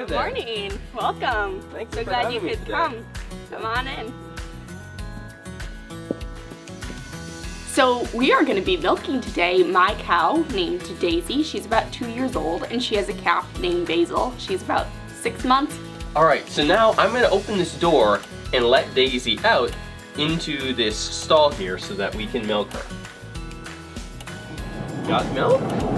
Hi Good there. morning. Welcome. Thanks so for glad you could today. come. Come on in. So we are going to be milking today my cow named Daisy. She's about two years old and she has a calf named Basil. She's about six months. All right, so now I'm gonna open this door and let Daisy out into this stall here so that we can milk her. Got milk?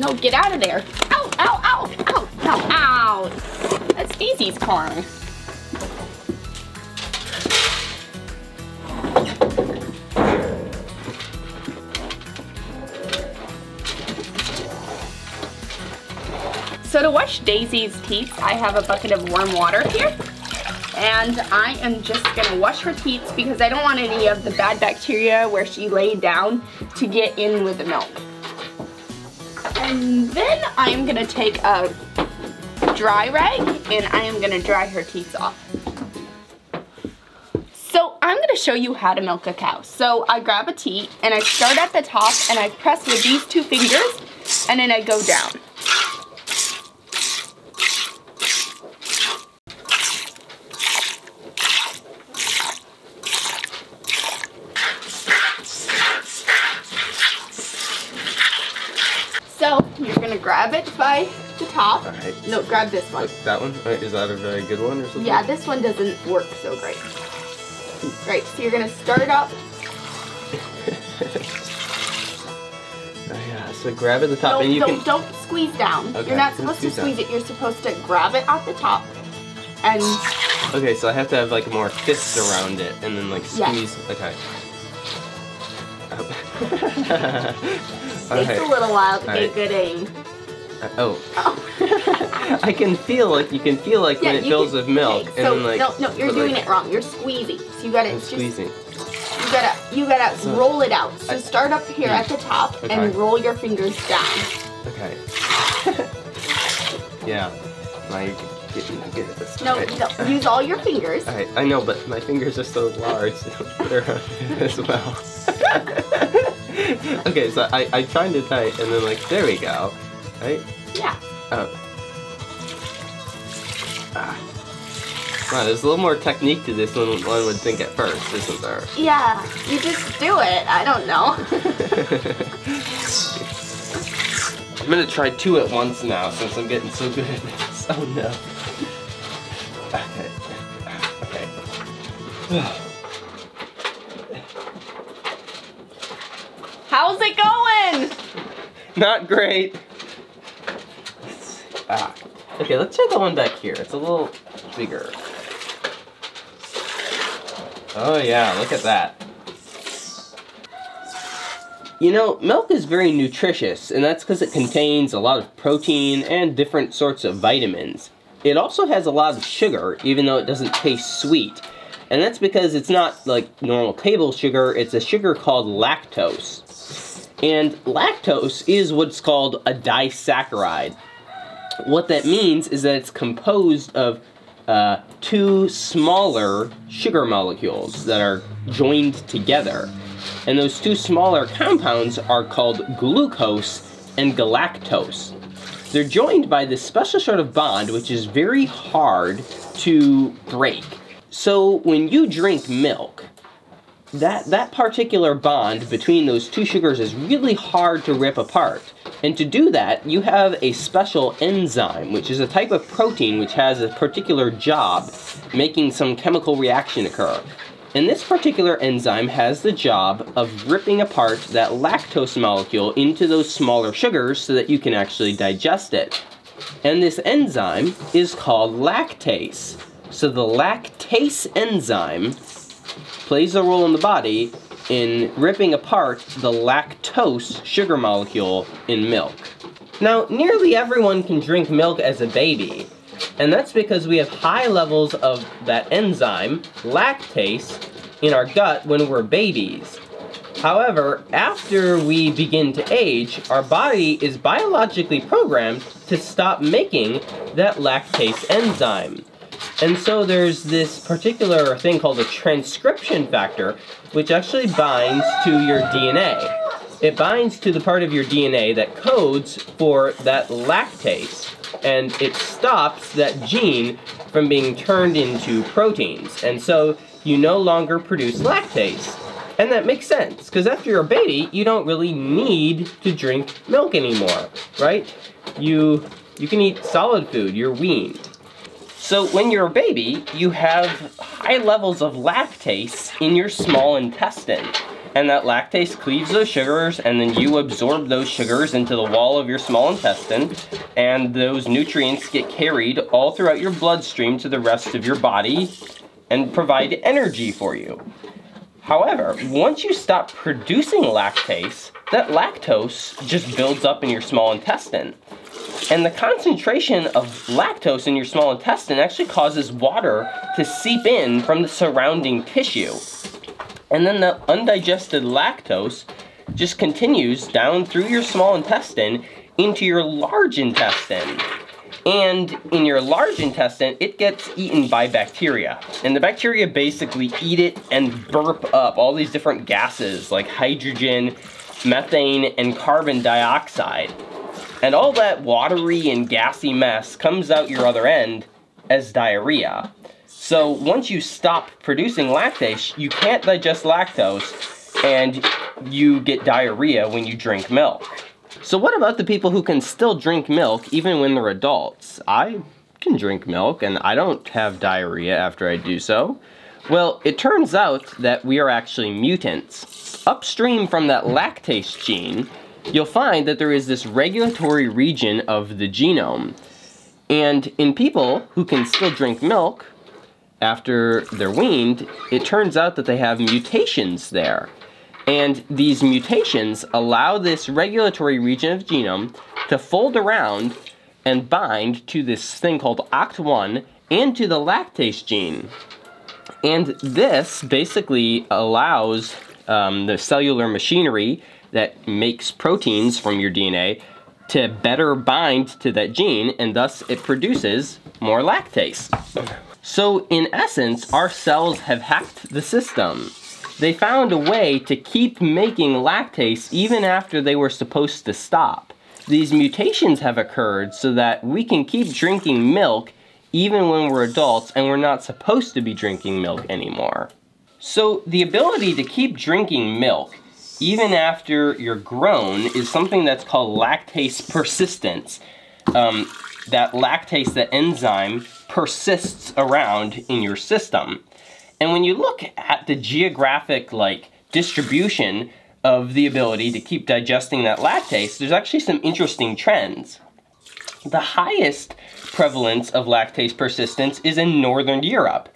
No, get out of there. Ow, ow, ow, ow, ow, ow. That's Daisy's corn. So to wash Daisy's teeth, I have a bucket of warm water here. And I am just gonna wash her teeth because I don't want any of the bad bacteria where she laid down to get in with the milk. And then I am gonna take a dry rag and I am gonna dry her teeth off. So I'm gonna show you how to milk a cow. So I grab a teat and I start at the top and I press with these two fingers and then I go down. So you're gonna grab it by the top. All right. No, grab this one. Like that one? Is that a very good one or something? Yeah, this one doesn't work so great. Right, so you're gonna start up. Oh, yeah, so grab at the top No, and you don't, can. don't squeeze down. Okay, you're not supposed to squeeze down. it. You're supposed to grab it at the top. And Okay, so I have to have like more fists around it and then like Yes. squeeze. Okay. takes a little while to Alright. get good aim. Uh, oh. Oh. I can feel like you can feel like when it fills can- with milk okay, and so, then like. no, no, you're doing like, it wrong. You're squeezing. So you gotta I'm just squeezing. you gotta you gotta roll it out. So I- start up here at the top and roll your fingers down. Okay. yeah. Now you're getting good at this. No, Alright. no, use all your fingers. Alright, I know, but my fingers are so large. They're as well. okay, so I, I tried to tight and then like, there we go. Right? Yeah. Oh. Ah. Wow, there's a little more technique to this than one would think at first, isn't there? Yeah. You just do it. I don't know. I'm gonna try two at once now since I'm getting so good at this. Oh no. Okay. Okay. How's it going? Not great. Okay, let's try the one back here. It's a little bigger. Oh yeah, look at that. You know, milk is very nutritious, and that's because it contains a lot of protein and different sorts of vitamins. It also has a lot of sugar, even though it doesn't taste sweet. And that's because it's not like normal table sugar, it's a sugar called lactose. And lactose is what's called a disaccharide. What that means is that it's composed of uh, two smaller sugar molecules that are joined together. And those two smaller compounds are called glucose and galactose. They're joined by this special sort of bond which is very hard to break. So when you drink milk, that that particular bond between those two sugars is really hard to rip apart. And to do that, you have a special enzyme, which is a type of protein which has a particular job, making some chemical reaction occur. And this particular enzyme has the job of ripping apart that lactose molecule into those smaller sugars so that you can actually digest it. And this enzyme is called lactase. So the lactase enzyme plays a role in the body in ripping apart the lactose sugar molecule in milk. Now, nearly everyone can drink milk as a baby, and that's because we have high levels of that enzyme, lactase, in our gut when we're babies. However, after we begin to age, our body is biologically programmed to stop making that lactase enzyme. And so there's this particular thing called a transcription factor, which actually binds to your DNA. It binds to the part of your DNA that codes for that lactase, and it stops that gene from being turned into proteins. And so you no longer produce lactase. And that makes sense, because after you're a baby, you don't really need to drink milk anymore, right? You, you can eat solid food, you're weaned. So when you're a baby, you have high levels of lactase in your small intestine. And that lactase cleaves those sugars, and then you absorb those sugars into the wall of your small intestine, and those nutrients get carried all throughout your bloodstream to the rest of your body and provide energy for you. However, once you stop producing lactase, that lactose just builds up in your small intestine. And the concentration of lactose in your small intestine actually causes water to seep in from the surrounding tissue. And then the undigested lactose just continues down through your small intestine into your large intestine. And in your large intestine, it gets eaten by bacteria. And the bacteria basically eat it and burp up all these different gases like hydrogen, methane, and carbon dioxide. And all that watery and gassy mess comes out your other end as diarrhea. So once you stop producing lactase, you can't digest lactose and you get diarrhea when you drink milk. So what about the people who can still drink milk even when they're adults? I can drink milk and I don't have diarrhea after I do so. Well, it turns out that we are actually mutants. Upstream from that lactase gene, you'll find that there is this regulatory region of the genome. And in people who can still drink milk after they're weaned, it turns out that they have mutations there. And these mutations allow this regulatory region of genome to fold around and bind to this thing called OCT1 and to the lactase gene. And this basically allows um, the cellular machinery that makes proteins from your DNA to better bind to that gene and thus it produces more lactase. So in essence, our cells have hacked the system. They found a way to keep making lactase even after they were supposed to stop. These mutations have occurred so that we can keep drinking milk even when we're adults and we're not supposed to be drinking milk anymore. So the ability to keep drinking milk even after you're grown is something that's called lactase persistence. Um, that lactase, that enzyme, persists around in your system. And when you look at the geographic like distribution of the ability to keep digesting that lactase, there's actually some interesting trends. The highest prevalence of lactase persistence is in Northern Europe.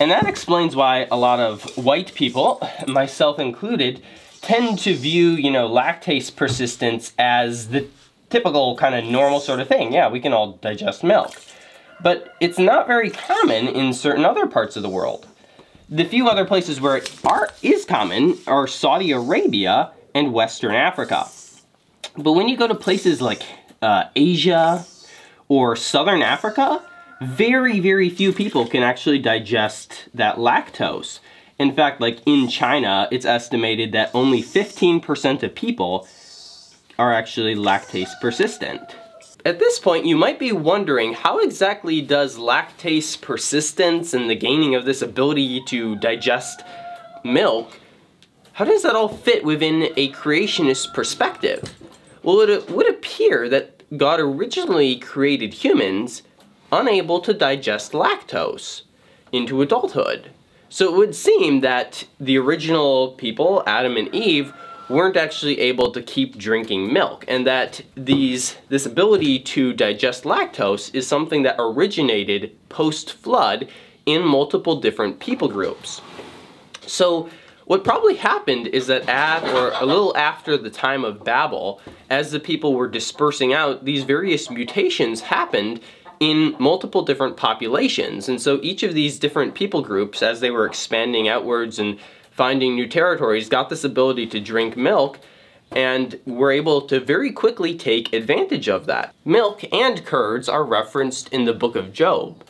And that explains why a lot of white people, myself included, tend to view, you know, lactase persistence as the typical kind of normal sort of thing. Yeah, we can all digest milk. But it's not very common in certain other parts of the world. The few other places where it are, is common are Saudi Arabia and Western Africa. But when you go to places like uh, Asia or Southern Africa, very, very few people can actually digest that lactose. In fact, like in China, it's estimated that only 15% of people are actually lactase persistent. At this point, you might be wondering how exactly does lactase persistence and the gaining of this ability to digest milk, how does that all fit within a creationist perspective? Well, it would appear that God originally created humans unable to digest lactose into adulthood. So it would seem that the original people, Adam and Eve, weren't actually able to keep drinking milk and that these this ability to digest lactose is something that originated post-flood in multiple different people groups. So what probably happened is that at or a little after the time of Babel, as the people were dispersing out, these various mutations happened in multiple different populations. And so each of these different people groups, as they were expanding outwards and finding new territories, got this ability to drink milk, and we're able to very quickly take advantage of that. Milk and curds are referenced in the book of Job.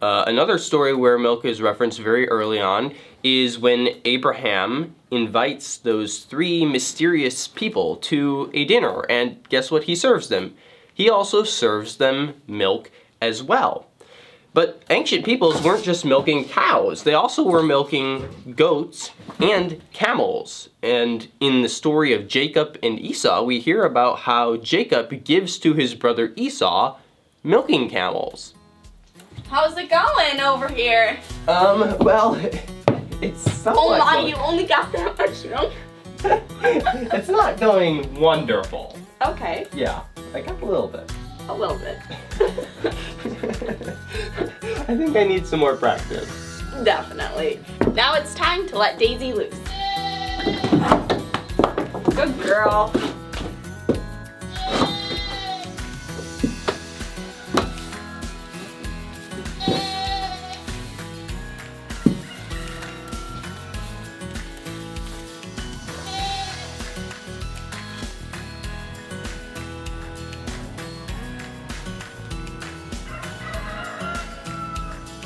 Uh, another story where milk is referenced very early on is when Abraham invites those three mysterious people to a dinner, and guess what he serves them? He also serves them milk as well. But ancient peoples weren't just milking cows, they also were milking goats and camels. And in the story of Jacob and Esau, we hear about how Jacob gives to his brother Esau milking camels. How's it going over here? Um, well, it's somewhat Oh my, going- you only got that much milk? it's not going wonderful. Okay, Yeah, I got a little bit. a little bit. I think I need some more practice. Definitely. Now it's time to let Daisy loose. Good girl.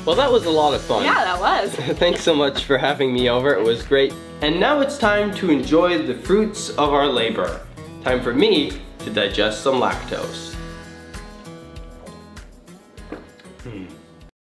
Well, that was a lot of fun. Yeah, that was. Thanks so much for having me over. It was great. And now it's time to enjoy the fruits of our labor. Time for me to digest some lactose.